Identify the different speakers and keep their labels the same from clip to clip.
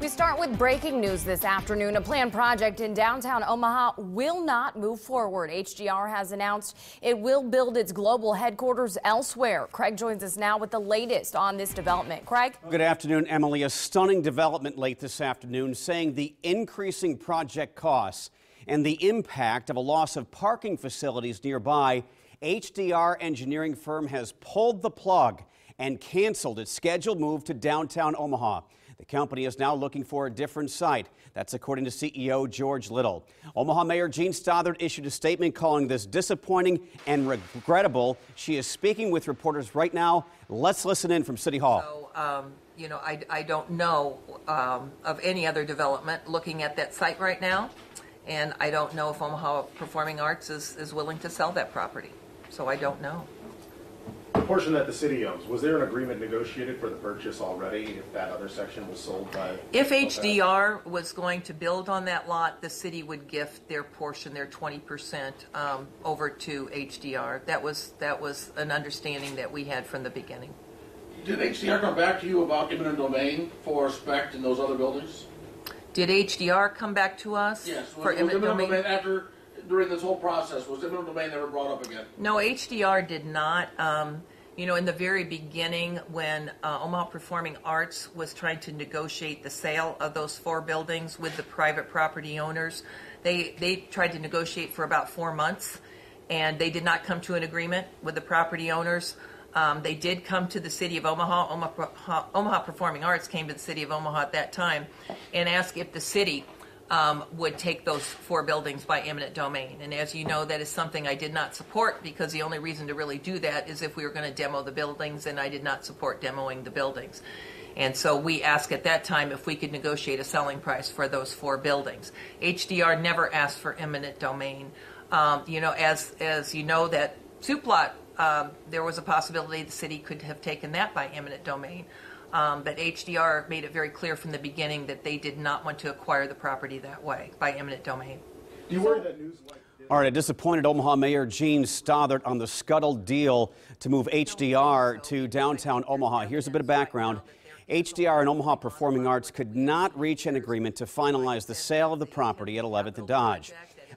Speaker 1: We start with breaking news this afternoon. A planned project in downtown Omaha will not move forward. HDR has announced it will build its global headquarters elsewhere. Craig joins us now with the latest on this development. Craig?
Speaker 2: Good afternoon, Emily. A stunning development late this afternoon saying the increasing project costs and the impact of a loss of parking facilities nearby, HDR engineering firm has pulled the plug and canceled its scheduled move to downtown Omaha. The company is now looking for a different site. That's according to CEO George Little. Omaha Mayor Jean Stothert issued a statement calling this disappointing and regrettable. She is speaking with reporters right now. Let's listen in from City Hall.
Speaker 3: So, um, you know, I, I don't know um, of any other development looking at that site right now. And I don't know if Omaha Performing Arts is, is willing to sell that property. So I don't know.
Speaker 4: The portion that the city owns, was there an agreement negotiated for the purchase already if that other section was sold by?
Speaker 3: If HDR was going to build on that lot, the city would gift their portion, their 20%, um, over to HDR. That was, that was an understanding that we had from the beginning.
Speaker 5: Did HDR come back to you about eminent domain for Speck in those other buildings?
Speaker 3: Did HDR come back to us?
Speaker 5: Yes.
Speaker 3: For
Speaker 5: Was, was
Speaker 3: eminent
Speaker 5: eminent
Speaker 3: domain?
Speaker 5: domain after, during this whole process, was eminent domain ever brought up again?
Speaker 3: No, HDR did not. Um, you know, in the very beginning, when uh, Omaha Performing Arts was trying to negotiate the sale of those four buildings with the private property owners, they they tried to negotiate for about four months, and they did not come to an agreement with the property owners. Um, they did come to the city of Omaha. Omaha. Omaha Performing Arts came to the city of Omaha at that time and asked if the city um, would take those four buildings by eminent domain. And as you know, that is something I did not support because the only reason to really do that is if we were going to demo the buildings, and I did not support demoing the buildings. And so we asked at that time if we could negotiate a selling price for those four buildings. HDR never asked for eminent domain. Um, you know, as as you know, that Suplot, um, there was a possibility the city could have taken that by eminent domain. Um, but HDR made it very clear from the beginning that they did not want to acquire the property that way by eminent domain.
Speaker 4: Do you worry that news like?
Speaker 2: All right, a disappointed Omaha Mayor Jean Stothert on the scuttled deal to move HDR to downtown Omaha. Here's a bit of background. HDR and Omaha Performing Arts could not reach an agreement to finalize the sale of the property at 11th and Dodge.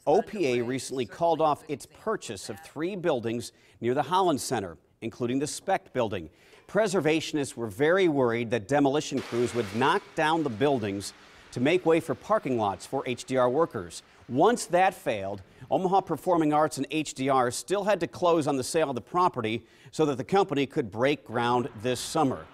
Speaker 2: OPA recently called off its purchase of three buildings near the Holland Center, including the Speck building. Preservationists were very worried that demolition crews would knock down the buildings to make way for parking lots for HDR workers. Once that failed, Omaha Performing Arts and HDR still had to close on the sale of the property so that the company could break ground this summer.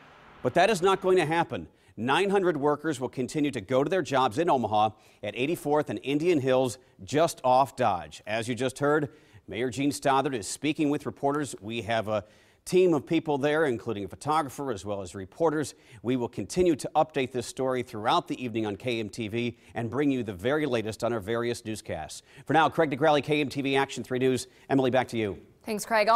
Speaker 2: But that is not going to happen. 900 workers will continue to go to their jobs in Omaha at 84th and Indian Hills, just off Dodge. As you just heard, Mayor Jean Stothert is speaking with reporters. We have a team of people there, including a photographer as well as reporters. We will continue to update this story throughout the evening on KMTV and bring you the very latest on our various newscasts. For now, Craig DeGrally, KMTV Action 3 News. Emily, back to you.
Speaker 1: Thanks, Craig.